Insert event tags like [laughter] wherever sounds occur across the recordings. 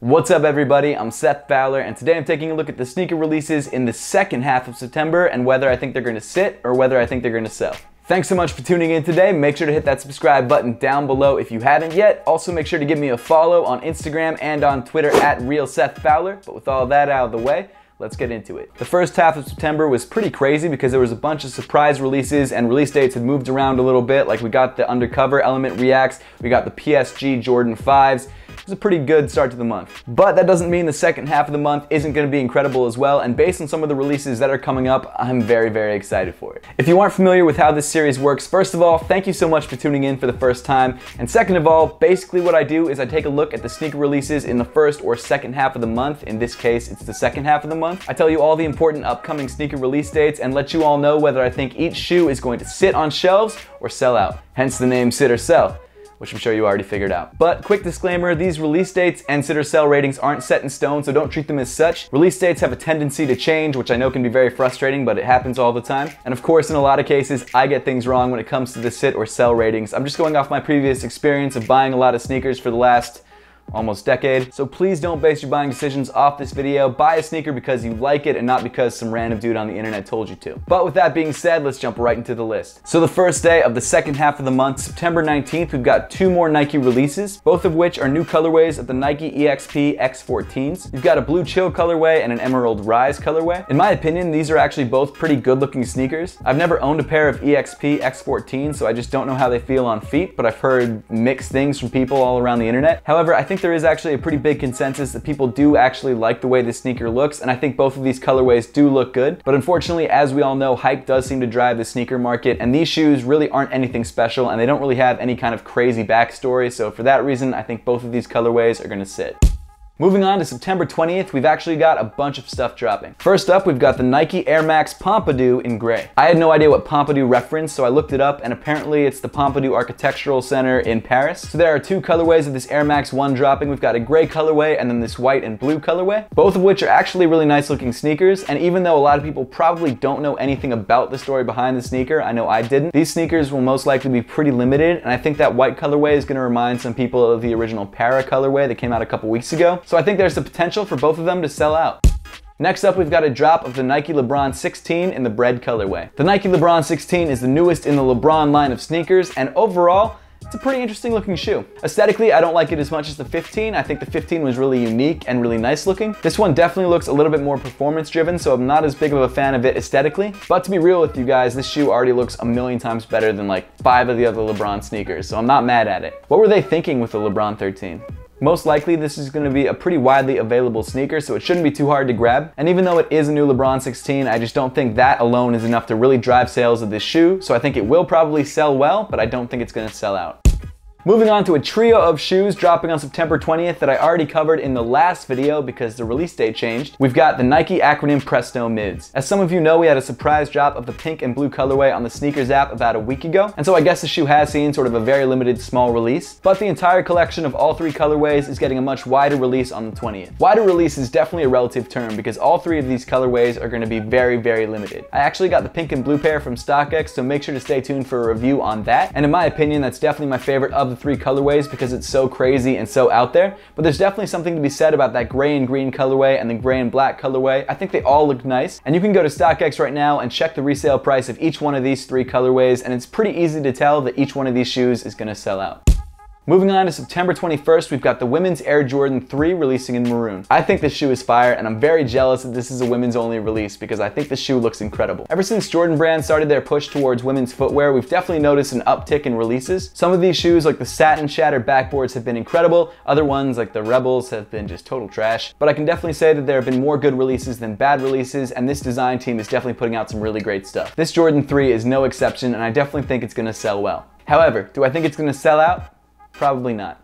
What's up everybody, I'm Seth Fowler and today I'm taking a look at the sneaker releases in the second half of September and whether I think they're going to sit or whether I think they're going to sell. Thanks so much for tuning in today. Make sure to hit that subscribe button down below if you haven't yet. Also make sure to give me a follow on Instagram and on Twitter at RealSethFowler. But with all that out of the way, let's get into it. The first half of September was pretty crazy because there was a bunch of surprise releases and release dates had moved around a little bit. Like we got the Undercover Element Reacts, we got the PSG Jordan 5s, was a pretty good start to the month. But that doesn't mean the second half of the month isn't going to be incredible as well, and based on some of the releases that are coming up, I'm very, very excited for it. If you aren't familiar with how this series works, first of all, thank you so much for tuning in for the first time, and second of all, basically what I do is I take a look at the sneaker releases in the first or second half of the month. In this case, it's the second half of the month. I tell you all the important upcoming sneaker release dates and let you all know whether I think each shoe is going to sit on shelves or sell out. Hence the name Sit or Sell which I'm sure you already figured out. But quick disclaimer, these release dates and sit or sell ratings aren't set in stone, so don't treat them as such. Release dates have a tendency to change, which I know can be very frustrating, but it happens all the time. And of course, in a lot of cases, I get things wrong when it comes to the sit or sell ratings. I'm just going off my previous experience of buying a lot of sneakers for the last almost decade. So please don't base your buying decisions off this video. Buy a sneaker because you like it and not because some random dude on the internet told you to. But with that being said, let's jump right into the list. So the first day of the second half of the month, September 19th, we've got two more Nike releases, both of which are new colorways of the Nike EXP X14s. You've got a blue chill colorway and an emerald rise colorway. In my opinion, these are actually both pretty good looking sneakers. I've never owned a pair of EXP X14, so I just don't know how they feel on feet, but I've heard mixed things from people all around the internet. However, I think think there is actually a pretty big consensus that people do actually like the way this sneaker looks, and I think both of these colorways do look good. But unfortunately, as we all know, hype does seem to drive the sneaker market, and these shoes really aren't anything special, and they don't really have any kind of crazy backstory, so for that reason, I think both of these colorways are gonna sit. Moving on to September 20th, we've actually got a bunch of stuff dropping. First up, we've got the Nike Air Max Pompidou in gray. I had no idea what Pompidou referenced, so I looked it up, and apparently it's the Pompidou Architectural Center in Paris. So there are two colorways of this Air Max 1 dropping. We've got a gray colorway and then this white and blue colorway, both of which are actually really nice looking sneakers. And even though a lot of people probably don't know anything about the story behind the sneaker, I know I didn't, these sneakers will most likely be pretty limited, and I think that white colorway is gonna remind some people of the original Parra colorway that came out a couple weeks ago. So I think there's the potential for both of them to sell out. Next up, we've got a drop of the Nike LeBron 16 in the bread colorway. The Nike LeBron 16 is the newest in the LeBron line of sneakers, and overall, it's a pretty interesting looking shoe. Aesthetically, I don't like it as much as the 15. I think the 15 was really unique and really nice looking. This one definitely looks a little bit more performance driven, so I'm not as big of a fan of it aesthetically. But to be real with you guys, this shoe already looks a million times better than like five of the other LeBron sneakers, so I'm not mad at it. What were they thinking with the LeBron 13? Most likely this is going to be a pretty widely available sneaker, so it shouldn't be too hard to grab. And even though it is a new LeBron 16, I just don't think that alone is enough to really drive sales of this shoe. So I think it will probably sell well, but I don't think it's going to sell out. Moving on to a trio of shoes dropping on September 20th that I already covered in the last video because the release date changed. We've got the Nike acronym Presto Mids. As some of you know, we had a surprise drop of the pink and blue colorway on the sneakers app about a week ago, and so I guess the shoe has seen sort of a very limited small release, but the entire collection of all three colorways is getting a much wider release on the 20th. Wider release is definitely a relative term because all three of these colorways are going to be very, very limited. I actually got the pink and blue pair from StockX, so make sure to stay tuned for a review on that, and in my opinion, that's definitely my favorite of the three colorways because it's so crazy and so out there, but there's definitely something to be said about that gray and green colorway and the gray and black colorway. I think they all look nice, and you can go to StockX right now and check the resale price of each one of these three colorways, and it's pretty easy to tell that each one of these shoes is gonna sell out. Moving on to September 21st, we've got the women's Air Jordan 3 releasing in maroon. I think this shoe is fire and I'm very jealous that this is a women's only release because I think the shoe looks incredible. Ever since Jordan Brand started their push towards women's footwear, we've definitely noticed an uptick in releases. Some of these shoes like the satin shattered backboards have been incredible. Other ones like the Rebels have been just total trash. But I can definitely say that there have been more good releases than bad releases and this design team is definitely putting out some really great stuff. This Jordan 3 is no exception and I definitely think it's gonna sell well. However, do I think it's gonna sell out? Probably not.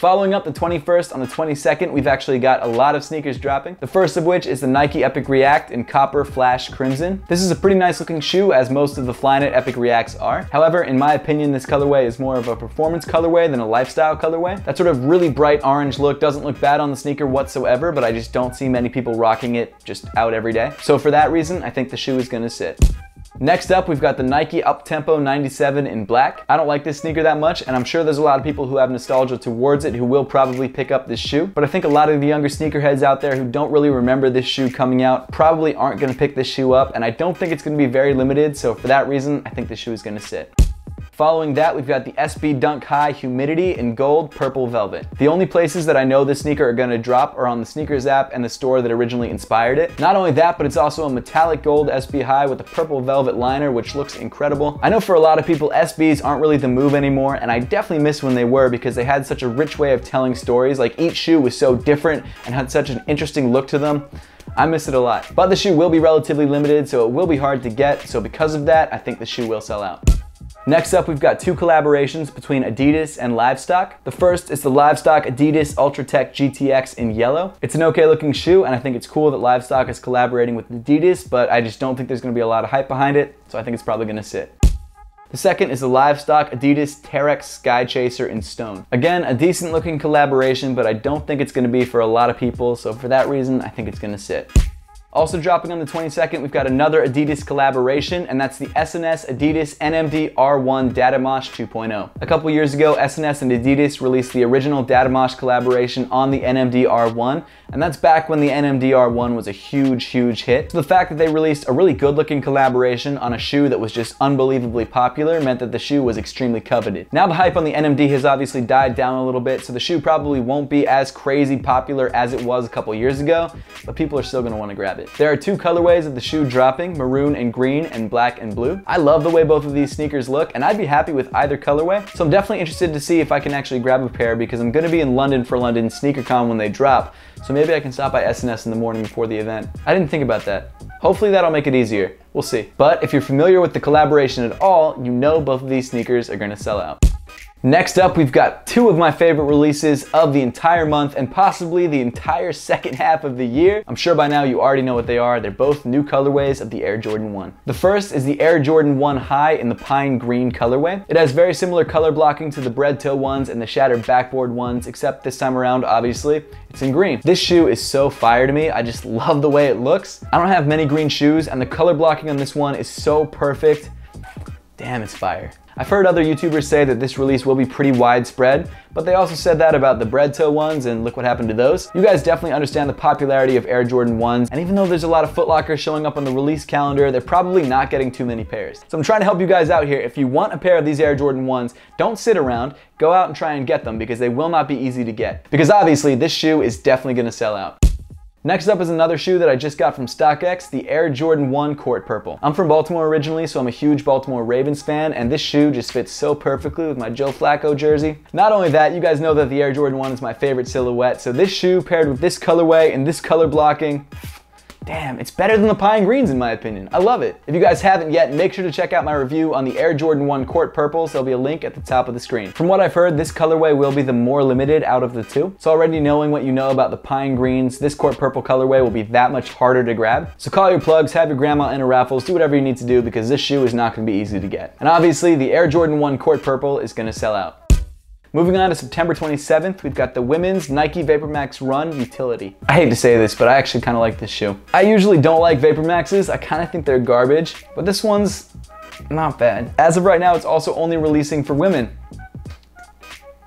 Following up the 21st, on the 22nd, we've actually got a lot of sneakers dropping. The first of which is the Nike Epic React in Copper Flash Crimson. This is a pretty nice looking shoe as most of the Flyknit Epic Reacts are. However, in my opinion, this colorway is more of a performance colorway than a lifestyle colorway. That sort of really bright orange look doesn't look bad on the sneaker whatsoever, but I just don't see many people rocking it just out every day. So for that reason, I think the shoe is gonna sit. Next up, we've got the Nike Uptempo 97 in black. I don't like this sneaker that much, and I'm sure there's a lot of people who have nostalgia towards it who will probably pick up this shoe. But I think a lot of the younger sneakerheads out there who don't really remember this shoe coming out probably aren't gonna pick this shoe up, and I don't think it's gonna be very limited, so for that reason, I think this shoe is gonna sit. Following that, we've got the SB Dunk High Humidity in gold purple velvet. The only places that I know this sneaker are gonna drop are on the sneakers app and the store that originally inspired it. Not only that, but it's also a metallic gold SB High with a purple velvet liner, which looks incredible. I know for a lot of people, SBs aren't really the move anymore, and I definitely miss when they were because they had such a rich way of telling stories. Like each shoe was so different and had such an interesting look to them. I miss it a lot. But the shoe will be relatively limited, so it will be hard to get. So because of that, I think the shoe will sell out. Next up, we've got two collaborations between Adidas and Livestock. The first is the Livestock Adidas Ultratech GTX in yellow. It's an okay looking shoe, and I think it's cool that Livestock is collaborating with Adidas, but I just don't think there's gonna be a lot of hype behind it, so I think it's probably gonna sit. The second is the Livestock Adidas Terrex Sky Chaser in stone. Again, a decent looking collaboration, but I don't think it's gonna be for a lot of people, so for that reason, I think it's gonna sit. Also dropping on the 22nd, we've got another Adidas collaboration, and that's the SNS Adidas NMD R1 Datamosh 2.0. A couple years ago, SNS and Adidas released the original Datamosh collaboration on the NMD R1, and that's back when the NMD R1 was a huge, huge hit. So the fact that they released a really good looking collaboration on a shoe that was just unbelievably popular meant that the shoe was extremely coveted. Now the hype on the NMD has obviously died down a little bit, so the shoe probably won't be as crazy popular as it was a couple years ago, but people are still gonna wanna grab it There are two colorways of the shoe dropping, maroon and green and black and blue. I love the way both of these sneakers look and I'd be happy with either colorway. So I'm definitely interested to see if I can actually grab a pair because I'm gonna be in London for London SneakerCon when they drop. So maybe I can stop by SNS in the morning before the event. I didn't think about that. Hopefully that'll make it easier. We'll see. But if you're familiar with the collaboration at all, you know both of these sneakers are gonna sell out. Next up, we've got two of my favorite releases of the entire month and possibly the entire [laughs] second half of the year. I'm sure by now you already know what they are. They're both new colorways of the Air Jordan 1. The first is the Air Jordan 1 High in the pine green colorway. It has very similar color blocking to the bread toe ones and the shattered backboard ones, except this time around, obviously, it's in green. This shoe is so fire to me. I just [laughs] love the way it looks. I don't have many green shoes and the color blocking on this one is so perfect. Damn, it's fire. I've heard other YouTubers say that this release will be pretty widespread, but they also said that about the bread toe ones, and look what happened to those. You guys definitely understand the popularity of Air Jordan 1s, and even though there's a lot of Footlockers showing up on the release calendar, they're probably not getting too many pairs. So I'm trying to help you guys out here. If you want a pair of these Air Jordan 1s, don't sit around, go out and try and get them because they will not be easy to get. Because obviously, this shoe is definitely gonna sell out. Next up is another shoe that I just got from StockX, the Air Jordan 1 Court Purple. I'm from Baltimore originally, so I'm a huge Baltimore Ravens fan, and this shoe just fits so perfectly with my Joe Flacco jersey. Not only that, you guys know that the Air Jordan 1 is my favorite silhouette, so this shoe paired with this colorway and this color blocking, Damn, it's better than the pine greens in my opinion. I love it. If you guys haven't yet, make sure to check out my review on the Air Jordan 1 Court Purples. There'll be a link at the top of the screen. From what I've heard, this colorway will be the more limited out of the two. So already knowing what you know about the pine greens, this Court Purple colorway will be that much harder to grab. So call your plugs, have your grandma enter raffles, do whatever you need to do because this shoe is not gonna be easy to get. And obviously the Air Jordan 1 Court Purple is gonna sell out. Moving on to September 27th, we've got the women's Nike VaporMax Run Utility. I hate to say this, but I actually kind of like this shoe. I usually don't like VaporMaxes. I kind of think they're garbage, but this one's not bad. As of right now, it's also only releasing for women.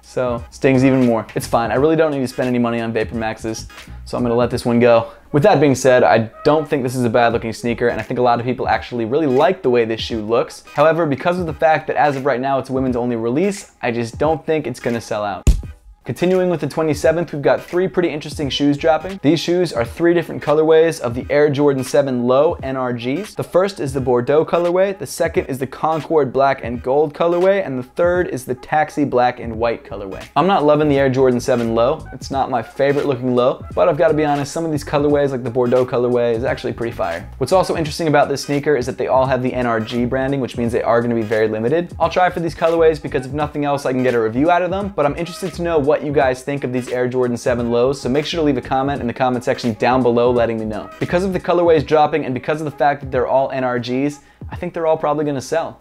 So stings even more. It's fine. I really don't need to spend any money on VaporMaxes, so I'm gonna let this one go. With that being said, I don't think this is a bad looking sneaker and I think a lot of people actually really like the way this shoe looks. However, because of the fact that as of right now it's a women's only release, I just don't think it's gonna sell out. Continuing with the 27th, we've got three pretty interesting shoes dropping. These shoes are three different colorways of the Air Jordan 7 Low NRGs. The first is the Bordeaux colorway, the second is the Concord Black and Gold colorway, and the third is the Taxi Black and White colorway. I'm not loving the Air Jordan 7 Low. It's not my favorite looking low, but I've got to be honest, some of these colorways like the Bordeaux colorway is actually pretty fire. What's also interesting about this sneaker is that they all have the NRG branding, which means they are going to be very limited. I'll try for these colorways because if nothing else, I can get a review out of them, but I'm interested to know what what you guys think of these Air Jordan 7 lows, so make sure to leave a comment in the comment section down below letting me know. Because of the colorways dropping and because of the fact that they're all NRGs, I think they're all probably gonna sell.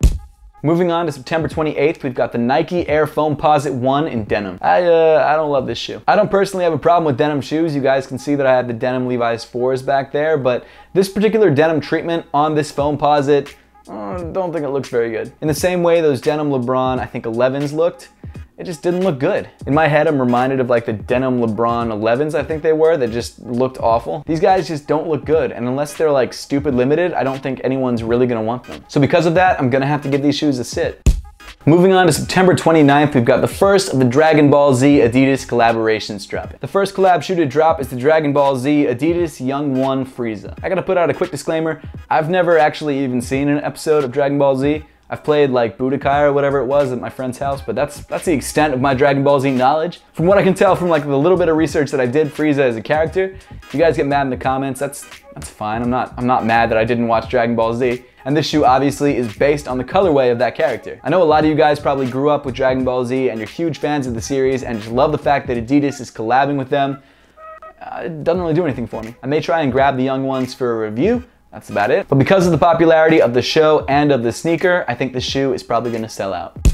Moving on to September 28th, we've got the Nike Air Foamposite 1 in denim. I, uh, I don't love this shoe. I don't personally have a problem with denim shoes. You guys can see that I have the denim Levi's 4s back there, but this particular denim treatment on this Foamposite uh, don't think it looks very good. In the same way those denim LeBron, I think 11s looked, it just didn't look good. In my head, I'm reminded of like the denim LeBron 11s, I think they were, that just looked awful. These guys just don't look good, and unless they're like stupid limited, I don't think anyone's really gonna want them. So because of that, I'm gonna have to give these shoes a sit. Moving on to September 29th, we've got the first of the Dragon Ball Z Adidas collaborations dropping. The first collab shoe to drop is the Dragon Ball Z Adidas Young One Frieza. I gotta put out a quick disclaimer, I've never actually even seen an episode of Dragon Ball Z. I've played like Budokai or whatever it was at my friend's house, but that's that's the extent of my Dragon Ball Z knowledge. From what I can tell from like the little bit of research that I did Frieza as a character, if you guys get mad in the comments, that's that's fine. I'm not I'm not mad that I didn't watch Dragon Ball Z. And this shoe obviously is based on the colorway of that character. I know a lot of you guys probably grew up with Dragon Ball Z and you're huge fans of the series and just love the fact that Adidas is collabing with them. Uh, it doesn't really do anything for me. I may try and grab the young ones for a review, that's about it. But because of the popularity of the show and of the sneaker, I think the shoe is probably gonna sell out.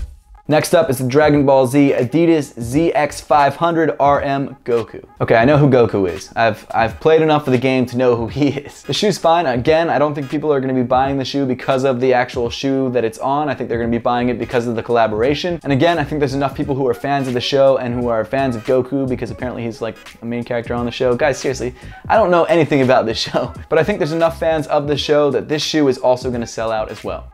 Next up is the Dragon Ball Z Adidas ZX500 RM Goku. Okay, I know who Goku is. I've, I've played enough of the game to know who he [laughs] is. The shoe's fine. Again, I don't think people are gonna be buying the shoe because of the actual shoe that it's on. I think they're gonna be buying it because of the collaboration. And again, I think there's enough people who are fans of the show and who are fans of Goku because apparently he's like a main character on the show. Guys, seriously, I don't know anything about this [laughs] show, but I think there's enough fans of the show that this shoe is also gonna sell out as well.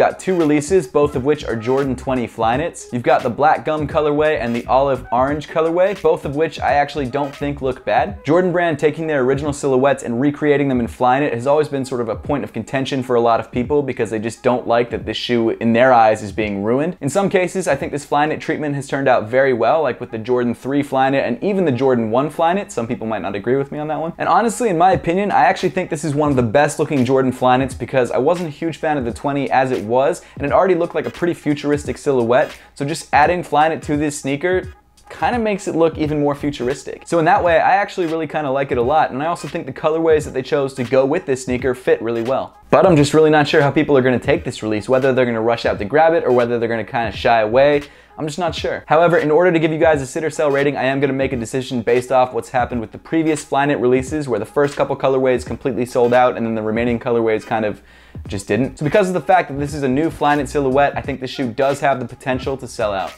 Got two releases, both of which are Jordan 20 Flyknits. You've got the black gum colorway and the olive orange colorway, both of which I actually don't think look bad. Jordan Brand taking their original silhouettes and recreating them in Flyknit has always been sort of a point of contention for a lot of people because they just don't like that this shoe, in their eyes, is being ruined. In some cases, I think this Flyknit treatment has turned out very well, like with the Jordan 3 Flyknit and even the Jordan 1 Flyknit. Some people might not agree with me on that one. And honestly, in my opinion, I actually think this is one of the best looking Jordan Flyknits because I wasn't a huge fan of the 20 as it was, and it already looked like a pretty futuristic silhouette. So just adding Flyknit to this sneaker kind of makes it look even more futuristic. So in that way, I actually really kind of like it a lot, and I also think the colorways that they chose to go with this sneaker fit really well. But I'm just really not sure how people are going to take this release, whether they're going to rush out to grab it or whether they're going to kind of shy away. I'm just not sure. However, in order to give you guys a sit or sell rating, I am gonna make a decision based off what's happened with the previous Flyknit releases where the first couple colorways completely sold out and then the remaining colorways kind of just didn't. So because of the fact that this is a new Flyknit silhouette, I think the shoe does have the potential to sell out.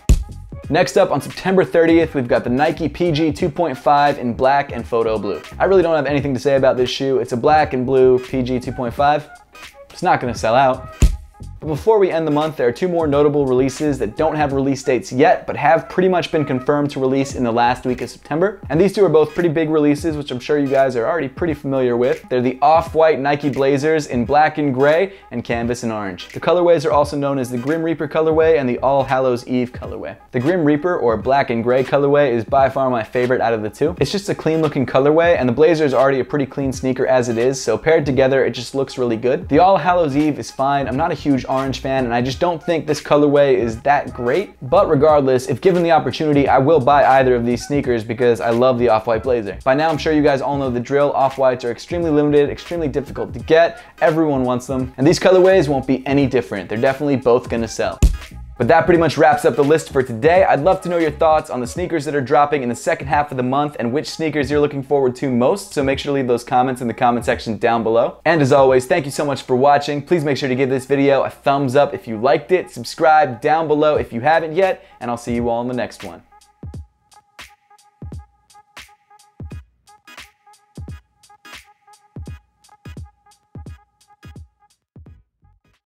Next up on September 30th, we've got the Nike PG 2.5 in black and photo blue. I really don't have anything to say about this shoe. It's a black and blue PG 2.5. It's not gonna sell out. But before we end the month, there are two more notable releases that don't have release dates yet, but have pretty much been confirmed to release in the last week of September. And these two are both pretty big releases, which I'm sure you guys are already pretty familiar with. They're the off-white Nike Blazers in black and gray and canvas and orange. The colorways are also known as the Grim Reaper colorway and the All Hallows Eve colorway. The Grim Reaper or black and gray colorway is by far my favorite out of the two. It's just a clean looking colorway and the Blazer is already a pretty clean sneaker as it is, so paired together it just looks really good. The All Hallows Eve is fine. I'm not a huge orange fan and I just don't think this colorway is that great. But regardless, if given the opportunity, I will buy either of these sneakers because I love the off-white blazer. By now, I'm sure you guys all know the drill. Off-whites are extremely limited, extremely difficult to get. Everyone wants them. And these colorways won't be any different. They're definitely both gonna sell. But that pretty much wraps up the list for today. I'd love to know your thoughts on the sneakers that are dropping in the second half of the month and which sneakers you're looking forward to most. So make sure to leave those comments in the comment section down below. And as always, thank you so much for watching. Please make sure to give this video a thumbs up if you liked it. Subscribe down below if you haven't yet. And I'll see you all in the next one.